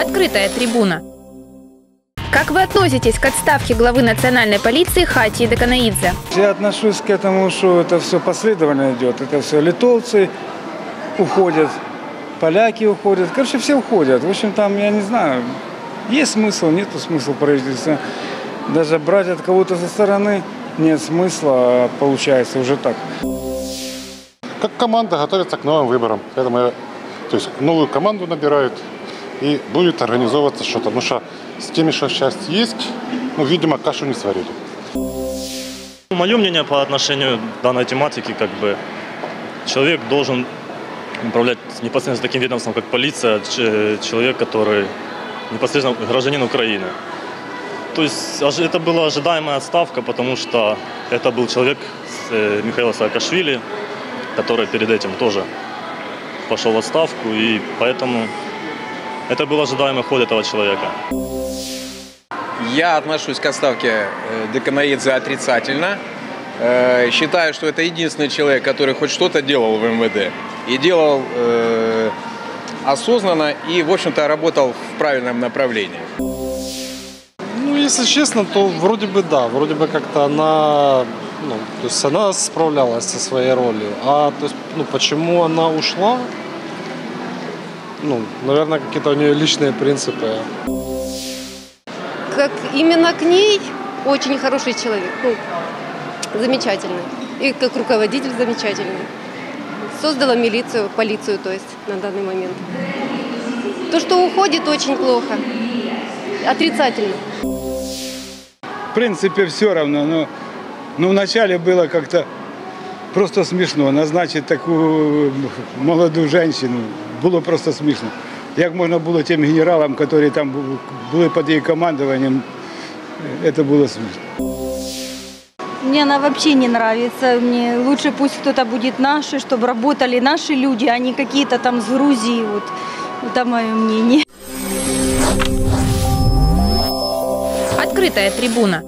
Открытая трибуна. Как вы относитесь к отставке главы национальной полиции Хати Деканаидзе? Я отношусь к этому, что это все последовательно идет. Это все литовцы уходят, поляки уходят. Короче, все уходят. В общем, там, я не знаю, есть смысл, нет смысла правительства. Даже брать от кого-то со стороны нет смысла, а получается уже так. Как команда готовится к новым выборам. Поэтому я, то есть новую команду набирают и будет организовываться что-то. Потому что с теми, что сейчас есть, ну, видимо, кашу не сварили. Мое мнение по отношению к данной тематике, как бы, человек должен управлять непосредственно таким ведомством, как полиция, человек, который непосредственно гражданин Украины. То есть это была ожидаемая отставка, потому что это был человек э, Михаила Саакашвили, который перед этим тоже пошел в отставку, и поэтому это был ожидаемый ход этого человека. Я отношусь к отставке э, Деканаидзе отрицательно. Э, Считаю, что это единственный человек, который хоть что-то делал в МВД. И делал э, осознанно и, в общем-то, работал в правильном направлении. Ну, если честно, то вроде бы да, вроде бы как-то она, ну, то есть она справлялась со своей ролью. А то есть, ну, почему она ушла? Ну, наверное, какие-то у нее личные принципы. как именно к ней очень хороший человек, ну, замечательный. И как руководитель замечательный. Создала милицию, полицию, то есть, на данный момент. То, что уходит, очень плохо. Отрицательно. В принципе, все равно. Но, но вначале было как-то просто смешно. Назначить такую молодую женщину було просто смішно. Як можна було тим генералам, які там бу- були під її командуванням, це було смішно. Мне она вообще не нравится. Мне лучше пусть кто-то будет наши, чтобы работали наши люди, а не какие-то там с Грузии. Вот. Это мое мнение. Открытая трибуна.